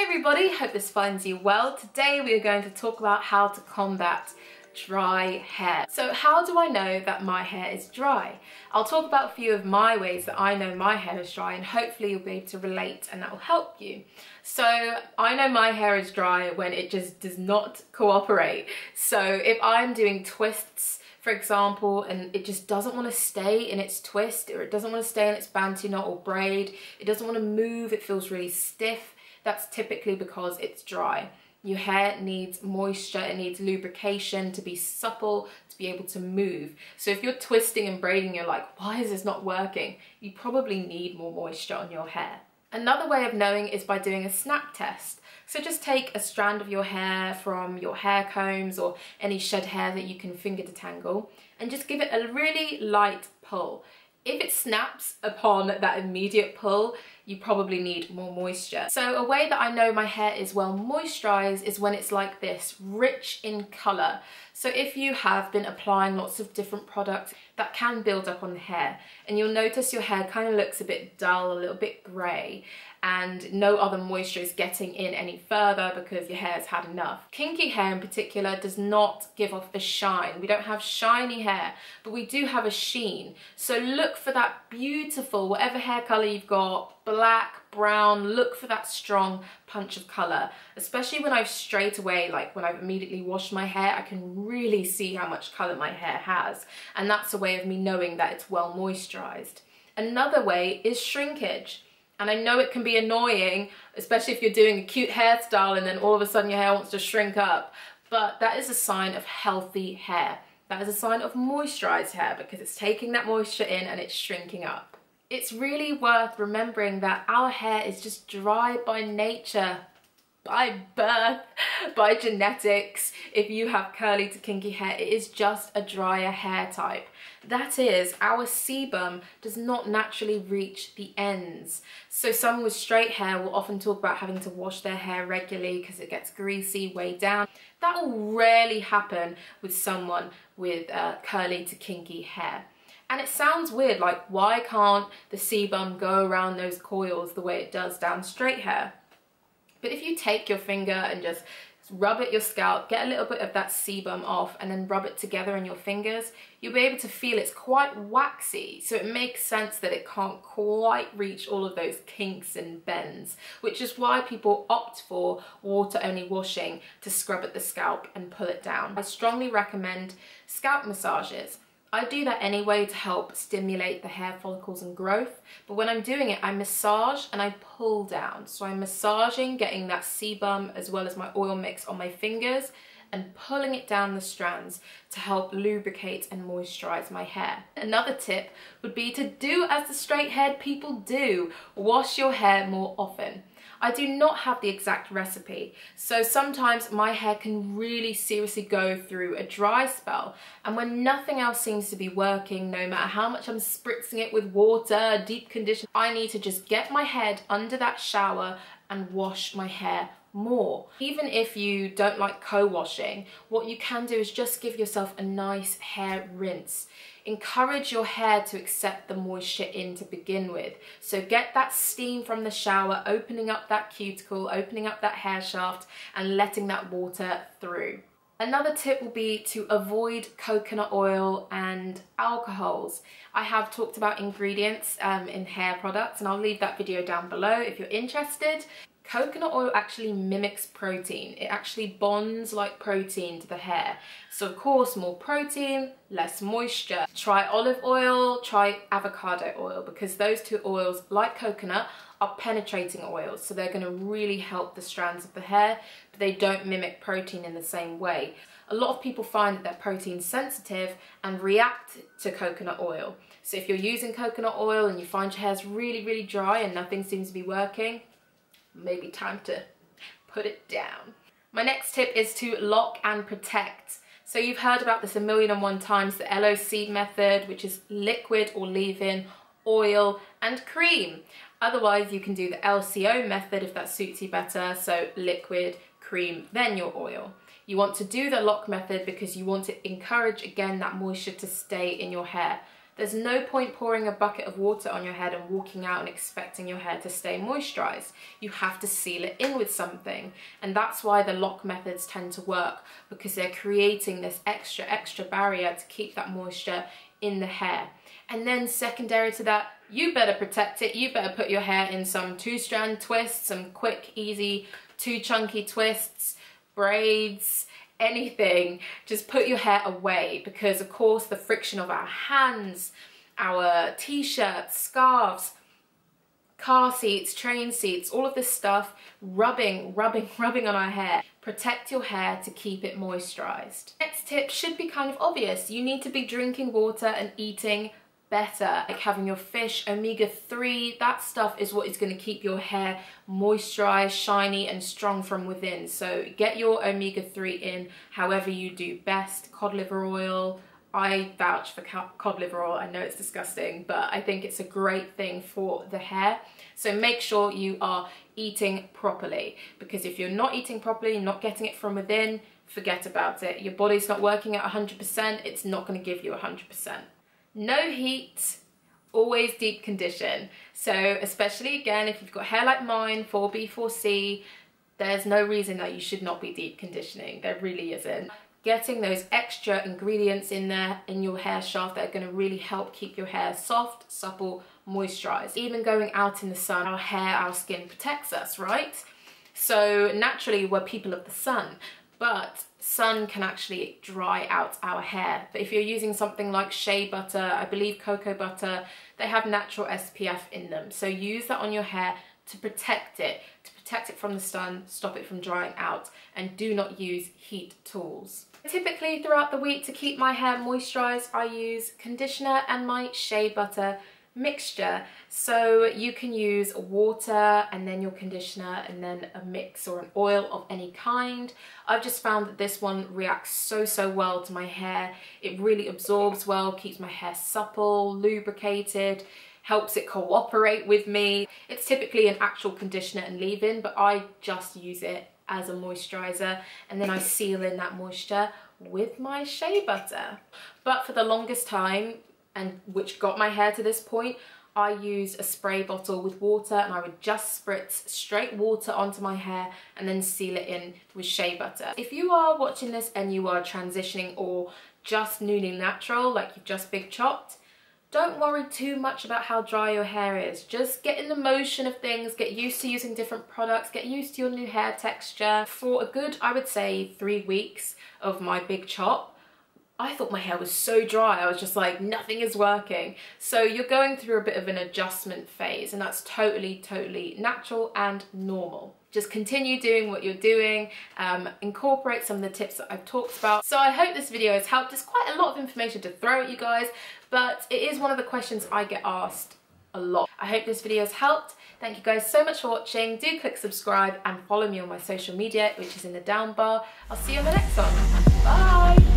Hey everybody, hope this finds you well. Today we are going to talk about how to combat dry hair. So how do I know that my hair is dry? I'll talk about a few of my ways that I know my hair is dry and hopefully you'll be able to relate and that will help you. So I know my hair is dry when it just does not cooperate. So if I'm doing twists for example, and it just doesn't want to stay in its twist or it doesn't want to stay in its bantu knot or braid, it doesn't want to move, it feels really stiff, that's typically because it's dry. Your hair needs moisture, it needs lubrication to be supple, to be able to move. So if you're twisting and braiding, you're like, why is this not working? You probably need more moisture on your hair. Another way of knowing is by doing a snap test. So just take a strand of your hair from your hair combs or any shed hair that you can finger detangle and just give it a really light pull. If it snaps upon that immediate pull, you probably need more moisture. So a way that I know my hair is well moisturized is when it's like this, rich in color. So if you have been applying lots of different products, that can build up on the hair. And you'll notice your hair kind of looks a bit dull, a little bit gray and no other moisture is getting in any further because your hair's had enough. Kinky hair in particular does not give off the shine. We don't have shiny hair, but we do have a sheen. So look for that beautiful, whatever hair color you've got, black, brown, look for that strong punch of color. Especially when I've straight away, like when I've immediately washed my hair, I can really see how much color my hair has. And that's a way of me knowing that it's well moisturized. Another way is shrinkage. And I know it can be annoying, especially if you're doing a cute hairstyle and then all of a sudden your hair wants to shrink up. But that is a sign of healthy hair. That is a sign of moisturized hair because it's taking that moisture in and it's shrinking up. It's really worth remembering that our hair is just dry by nature by birth, by genetics. If you have curly to kinky hair, it is just a drier hair type. That is, our sebum does not naturally reach the ends. So someone with straight hair will often talk about having to wash their hair regularly because it gets greasy way down. That will rarely happen with someone with uh, curly to kinky hair. And it sounds weird, like why can't the sebum go around those coils the way it does down straight hair? But if you take your finger and just rub it your scalp, get a little bit of that sebum off and then rub it together in your fingers, you'll be able to feel it's quite waxy. So it makes sense that it can't quite reach all of those kinks and bends, which is why people opt for water only washing to scrub at the scalp and pull it down. I strongly recommend scalp massages. I do that anyway to help stimulate the hair follicles and growth. But when I'm doing it, I massage and I pull down. So I'm massaging, getting that sebum as well as my oil mix on my fingers and pulling it down the strands to help lubricate and moisturize my hair. Another tip would be to do as the straight haired people do, wash your hair more often. I do not have the exact recipe, so sometimes my hair can really seriously go through a dry spell, and when nothing else seems to be working, no matter how much I'm spritzing it with water, deep condition, I need to just get my head under that shower and wash my hair more. Even if you don't like co-washing, what you can do is just give yourself a nice hair rinse. Encourage your hair to accept the moisture in to begin with. So get that steam from the shower, opening up that cuticle, opening up that hair shaft and letting that water through. Another tip will be to avoid coconut oil and alcohols. I have talked about ingredients um, in hair products and I'll leave that video down below if you're interested. Coconut oil actually mimics protein. It actually bonds like protein to the hair. So of course, more protein, less moisture. Try olive oil, try avocado oil, because those two oils, like coconut, are penetrating oils. So they're gonna really help the strands of the hair, but they don't mimic protein in the same way. A lot of people find that they're protein sensitive and react to coconut oil. So if you're using coconut oil and you find your hair's really, really dry and nothing seems to be working, maybe time to put it down. My next tip is to lock and protect. So you've heard about this a million and one times, the LOC method, which is liquid or leave-in, oil and cream. Otherwise, you can do the LCO method if that suits you better. So liquid, cream, then your oil. You want to do the LOC method because you want to encourage, again, that moisture to stay in your hair. There's no point pouring a bucket of water on your head and walking out and expecting your hair to stay moisturized. You have to seal it in with something. And that's why the LOC methods tend to work because they're creating this extra, extra barrier to keep that moisture in the hair. And then secondary to that, you better protect it. You better put your hair in some two strand twists, some quick, easy, two chunky twists, braids, anything, just put your hair away because of course the friction of our hands, our t-shirts, scarves, car seats, train seats, all of this stuff, rubbing, rubbing, rubbing on our hair. Protect your hair to keep it moisturized. Next tip should be kind of obvious. You need to be drinking water and eating better. Like having your fish, omega-3, that stuff is what is going to keep your hair moisturized, shiny and strong from within. So get your omega-3 in however you do best. Cod liver oil, I vouch for cod liver oil. I know it's disgusting, but I think it's a great thing for the hair. So make sure you are eating properly because if you're not eating properly, not getting it from within, forget about it. Your body's not working at 100%, it's not going to give you 100% no heat, always deep condition. So especially again, if you've got hair like mine, 4B, 4C, there's no reason that you should not be deep conditioning. There really isn't. Getting those extra ingredients in there in your hair shaft that are gonna really help keep your hair soft, supple, moisturized. Even going out in the sun, our hair, our skin protects us, right? So naturally we're people of the sun, but sun can actually dry out our hair. But if you're using something like shea butter, I believe cocoa butter, they have natural SPF in them. So use that on your hair to protect it, to protect it from the sun, stop it from drying out, and do not use heat tools. Typically throughout the week to keep my hair moisturized, I use conditioner and my shea butter mixture. So you can use water and then your conditioner and then a mix or an oil of any kind. I've just found that this one reacts so, so well to my hair. It really absorbs well, keeps my hair supple, lubricated, helps it cooperate with me. It's typically an actual conditioner and leave-in, but I just use it as a moisturizer and then I seal in that moisture with my shea butter. But for the longest time, and which got my hair to this point, I used a spray bottle with water and I would just spritz straight water onto my hair and then seal it in with shea butter. If you are watching this and you are transitioning or just newly natural, like you've just big chopped, don't worry too much about how dry your hair is. Just get in the motion of things, get used to using different products, get used to your new hair texture. For a good, I would say, three weeks of my big chop, I thought my hair was so dry. I was just like, nothing is working. So you're going through a bit of an adjustment phase and that's totally, totally natural and normal. Just continue doing what you're doing, um, incorporate some of the tips that I've talked about. So I hope this video has helped. There's quite a lot of information to throw at you guys, but it is one of the questions I get asked a lot. I hope this video has helped. Thank you guys so much for watching. Do click subscribe and follow me on my social media, which is in the down bar. I'll see you on the next one. Bye!